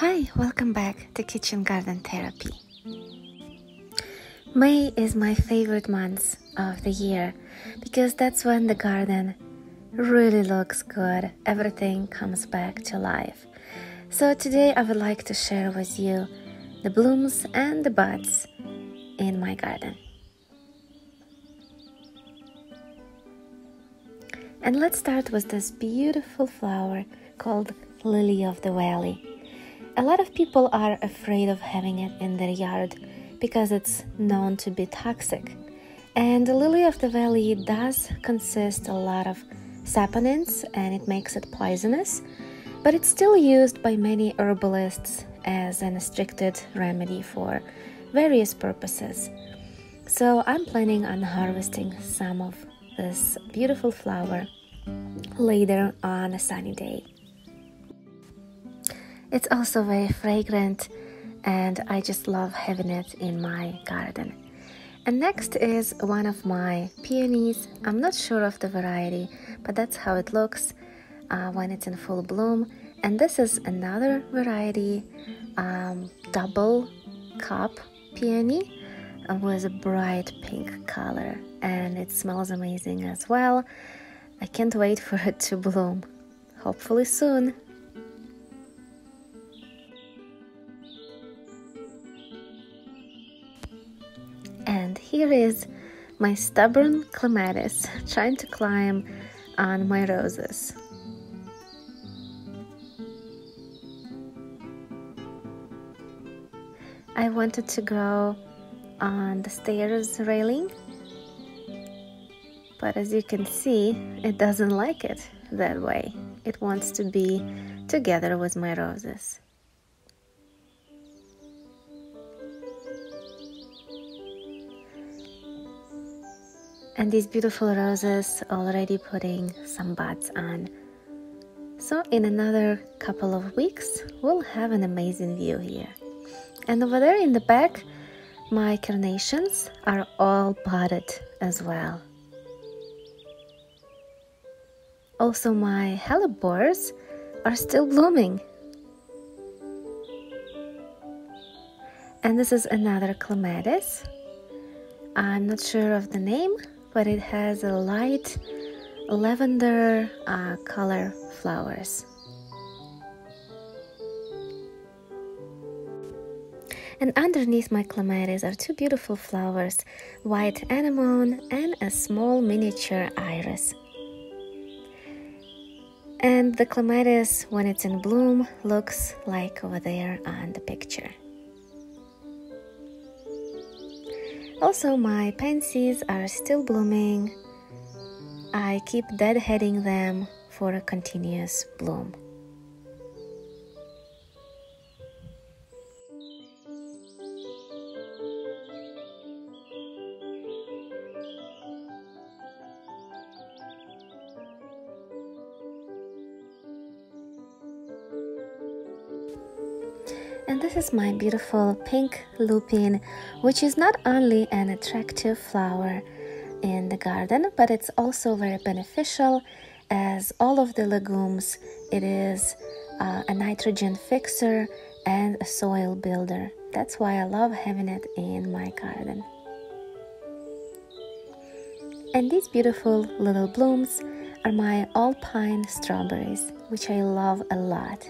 Hi, welcome back to Kitchen Garden Therapy. May is my favorite month of the year because that's when the garden really looks good, everything comes back to life. So, today I would like to share with you the blooms and the buds in my garden. And let's start with this beautiful flower called Lily of the Valley. A lot of people are afraid of having it in their yard because it's known to be toxic. And the lily of the valley does consist a lot of saponins and it makes it poisonous, but it's still used by many herbalists as an restricted remedy for various purposes. So I'm planning on harvesting some of this beautiful flower later on a sunny day. It's also very fragrant and I just love having it in my garden. And next is one of my peonies. I'm not sure of the variety, but that's how it looks uh, when it's in full bloom. And this is another variety, um, double cup peony uh, with a bright pink color, and it smells amazing as well. I can't wait for it to bloom. Hopefully soon. Here is my stubborn clematis trying to climb on my roses. I wanted to grow on the stairs railing but as you can see it doesn't like it that way it wants to be together with my roses and these beautiful roses already putting some buds on. So in another couple of weeks we'll have an amazing view here. And over there in the back my carnations are all budded as well. Also my hellebores are still blooming. And this is another clematis. I'm not sure of the name but it has a light lavender uh, color flowers. And underneath my clematis are two beautiful flowers, white anemone and a small miniature iris. And the clematis, when it's in bloom, looks like over there on the picture. Also, my pansies are still blooming. I keep deadheading them for a continuous bloom. And this is my beautiful pink lupine, which is not only an attractive flower in the garden, but it's also very beneficial as all of the legumes, it is uh, a nitrogen fixer and a soil builder. That's why I love having it in my garden. And these beautiful little blooms are my alpine strawberries, which I love a lot.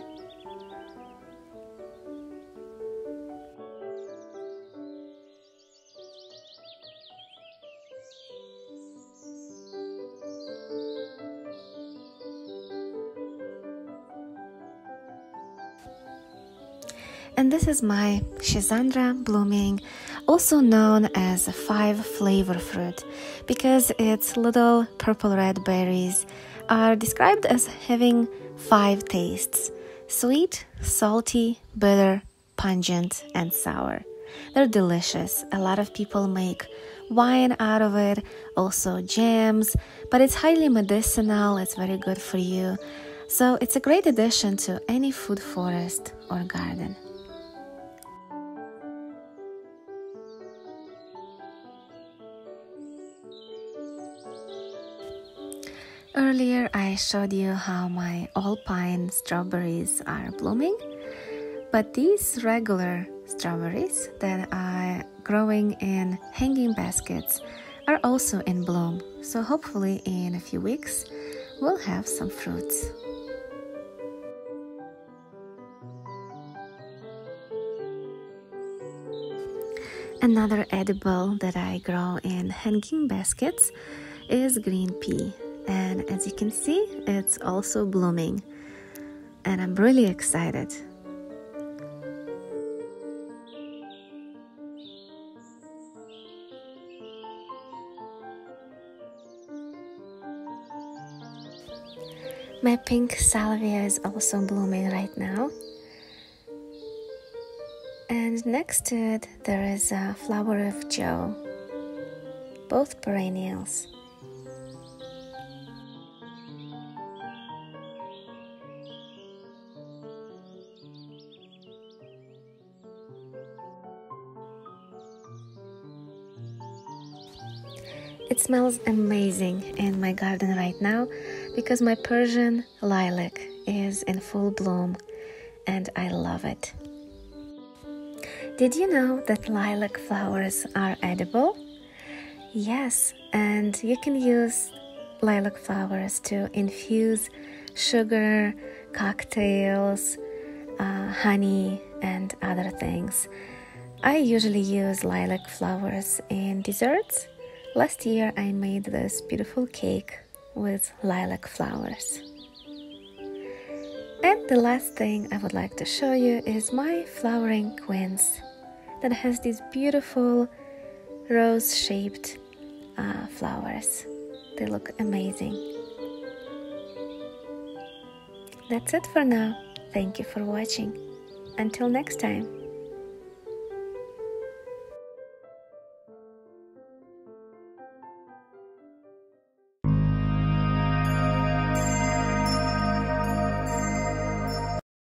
And this is my Schisandra blooming, also known as a five flavor fruit, because its little purple red berries are described as having five tastes sweet, salty, bitter, pungent, and sour. They're delicious. A lot of people make wine out of it, also jams, but it's highly medicinal, it's very good for you. So it's a great addition to any food forest or garden. Earlier, I showed you how my alpine strawberries are blooming. But these regular strawberries that are growing in hanging baskets are also in bloom. So hopefully in a few weeks we'll have some fruits. Another edible that I grow in hanging baskets is green pea, and as you can see, it's also blooming, and I'm really excited. My pink salvia is also blooming right now. And next to it, there is a flower of Jove, both perennials. It smells amazing in my garden right now because my Persian lilac is in full bloom and I love it. Did you know that lilac flowers are edible? Yes, and you can use lilac flowers to infuse sugar, cocktails, uh, honey, and other things. I usually use lilac flowers in desserts. Last year I made this beautiful cake with lilac flowers. And the last thing I would like to show you is my flowering quince that has these beautiful rose shaped uh, flowers. They look amazing. That's it for now. Thank you for watching. Until next time.